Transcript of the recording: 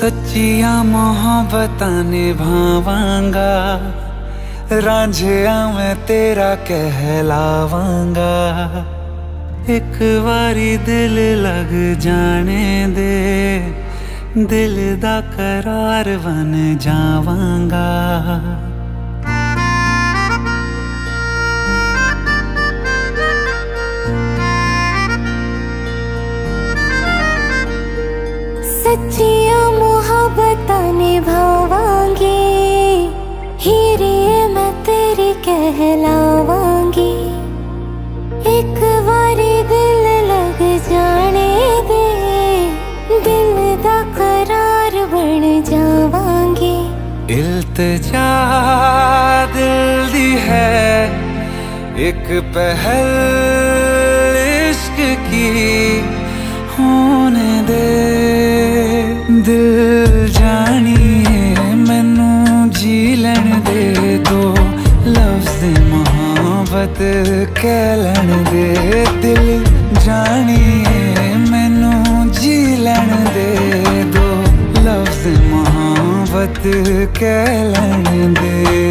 सच्चिया मोहब्बत निभावांगा रांझिया मैं तेरा कहलावांगा। एक बारी दिल लग जाने दे, दिल दा करार बन जावांगा। सच्चिया कहलावांगी एक बारी दिल लग जाने दे, दिल दा करार बन जावांगी। इल्तजा दिल दी है, एक पहल मोहब्बत कहलन दे दिल जानिए मैनू जी लेन दे दो लफ्ज मोहब्बत कहलन दे।